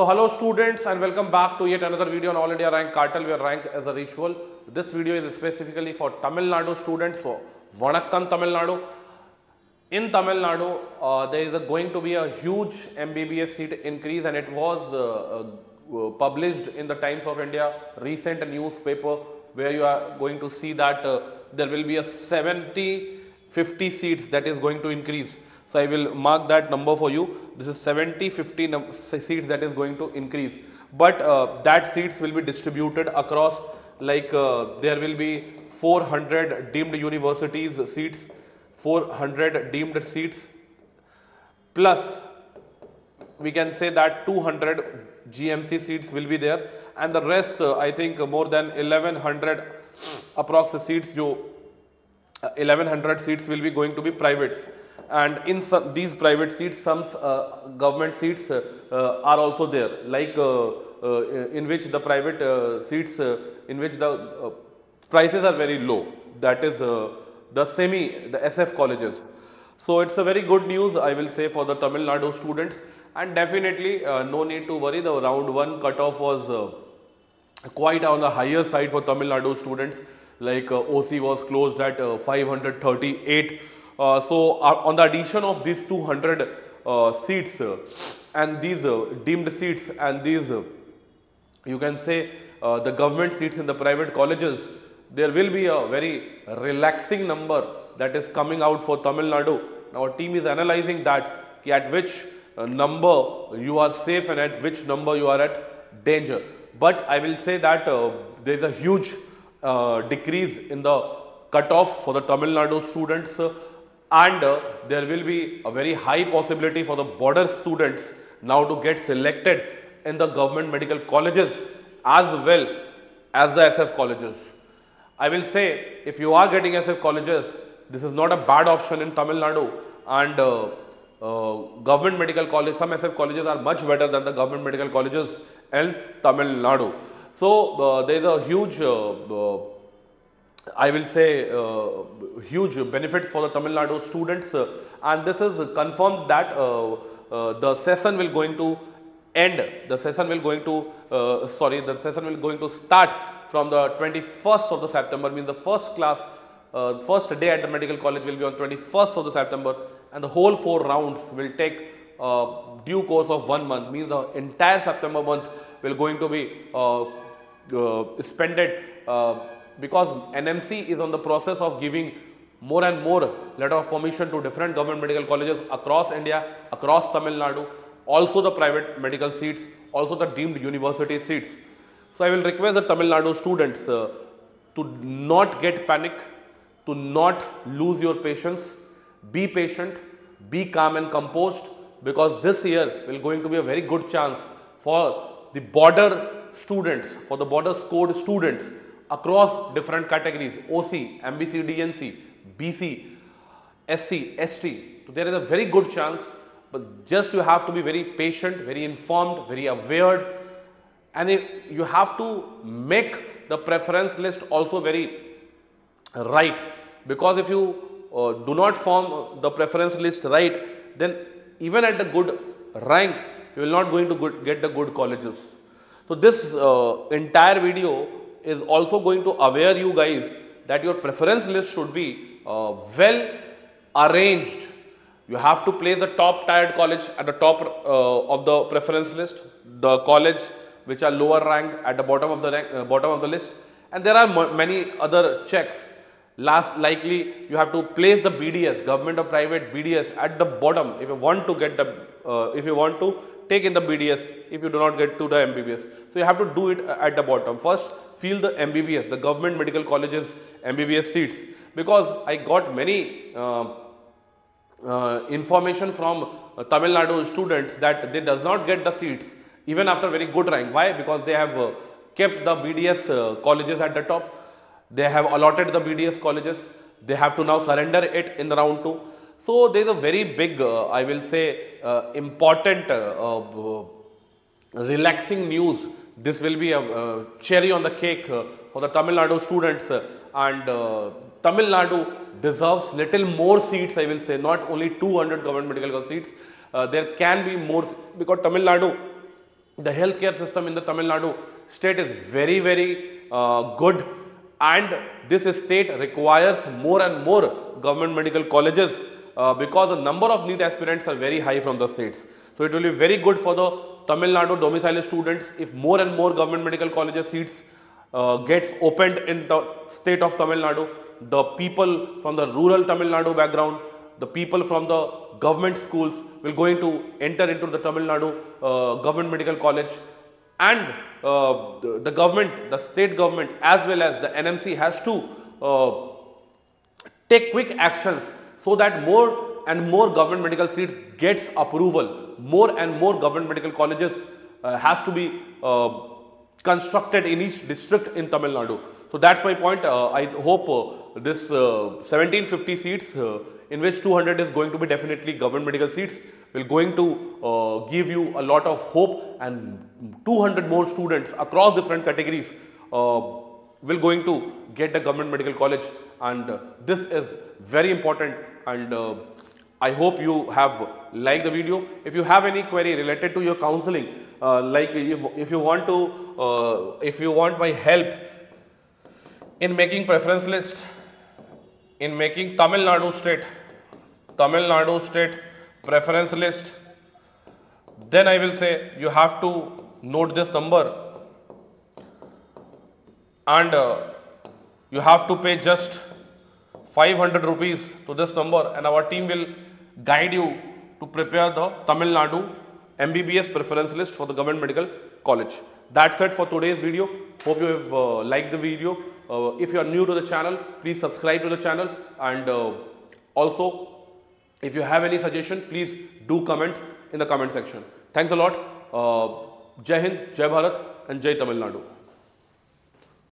So hello students and welcome back to yet another video on All India Rank Cartel where rank is a ritual. This video is specifically for Tamil Nadu students. So Vanakkam Tamil Nadu. In Tamil Nadu, uh, there is going to be a huge MBBS seat increase and it was uh, uh, published in the Times of India recent newspaper where you are going to see that uh, there will be a 70 50 seats that is going to increase. So I will mark that number for you. This is 70 50 seats that is going to increase. But uh, that seats will be distributed across like uh, there will be 400 deemed universities seats, 400 deemed seats plus we can say that 200 GMC seats will be there and the rest uh, I think more than 1100 approx seats uh, 1100 seats will be going to be privates. And in some, these private seats some uh, government seats uh, uh, are also there. Like uh, uh, in which the private uh, seats in which the prices are very low. That is the semi the SF colleges. So it's a very good news I will say for the Tamil Nadu students. And definitely no need to worry the round 1 cutoff was quite on the higher side for Tamil Nadu students like uh, OC was closed at uh, 538 uh, so uh, on the addition of these 200 uh, seats uh, and these deemed seats and these you can say the government seats in the private colleges there will be a very relaxing number that is coming out for Tamil Nadu. Now our team is analyzing that at which number you are safe and at which number you are at danger. But I will say that uh, there is a huge uh, decrease in the cutoff for the Tamil Nadu students uh, and uh, there will be a very high possibility for the border students now to get selected in the government medical colleges as well as the SF colleges. I will say if you are getting SF colleges, this is not a bad option in Tamil Nadu and uh, uh, government medical college, some SF colleges are much better than the government medical colleges in Tamil Nadu. So uh, there is a huge uh, I will say uh, huge benefits for the Tamil Nadu students uh, and this is confirmed that uh, uh, the session will going to end, the session will going to, sorry, the session will going to start from the 21st of the September means the first class, first day at the medical college will be on 21st of the September and the whole four rounds will take uh, due course of one month means the entire September month will going to be uh, uh, spended uh, because NMC is on the process of giving more and more letter of permission to different government medical colleges across India, across Tamil Nadu, also the private medical seats, also the deemed university seats. So I will request the Tamil Nadu students uh, to not get panic, to not lose your patience, be patient, be calm and composed because this year will going to be a very good chance for the border students, for the border scored students across different categories OC, MBC, DNC, BC, SC, ST. So there is a very good chance, but just you have to be very patient, very informed, very aware, and you have to make the preference list also very right because if you uh, do not form the preference list right, then even at the good rank, you will not going to good, get the good colleges. So this uh, entire video is also going to aware you guys that your preference list should be uh, well arranged. You have to place the top tied college at the top uh, of the preference list, the college which are lower ranked at the bottom of the rank, uh, bottom of the list, and there are many other checks. Last, likely you have to place the BDS, government or private BDS at the bottom if you want to get the, uh, if you want to take in the BDS if you do not get to the MBBS. So you have to do it at the bottom. First, feel the MBBS, the government medical colleges MBBS seats because I got many uh, uh, information from uh, Tamil Nadu students that they does not get the seats even after very good rank. Why? Because they have uh, kept the BDS uh, colleges at the top. They have allotted the BDS colleges. They have to now surrender it in the round two. So there is a very big, uh, I will say, uh, important, uh, uh, relaxing news. This will be a uh, cherry on the cake uh, for the Tamil Nadu students and Tamil Nadu deserves little more seats I will say not only 200 government medical college seats there can be more because Tamil Nadu the healthcare system in the Tamil Nadu state is very, very good and this state requires more and more government medical colleges uh, because the number of NEET aspirants are very high from the states. So it will be very good for the Tamil Nadu domicile students if more and more government medical colleges seats uh, gets opened in the state of Tamil Nadu. The people from the rural Tamil Nadu background, the people from the government schools will going to enter into the Tamil Nadu uh, government medical college and uh, the, the, government, the state government as well as the NMC has to uh, take quick actions so that more and more government medical seats gets approval. More and more government medical colleges uh, has to be uh, constructed in each district in Tamil Nadu. So that's my point. Uh, I hope uh, this 1750 seats in which 200 is going to be definitely government medical seats will going to uh, give you a lot of hope and 200 more students across different categories uh, will going to get the government medical college and uh, this is very important and uh, I hope you have liked the video. If you have any query related to your counseling, uh, like if, if you want to, uh, if you want my help in making preference list, in making Tamil Nadu state Tamil Nadu state preference list, then I will say you have to note this number and uh, you have to pay just 500 rupees to this number and our team will guide you to prepare the Tamil Nadu MBBS preference list for the government medical college. That's it for today's video. Hope you have uh, liked the video. Uh, if you are new to the channel, please subscribe to the channel and uh, also if you have any suggestion, please do comment in the comment section. Thanks a lot. Uh, Jai Hind, Jai Bharat and Jai Tamil Nadu.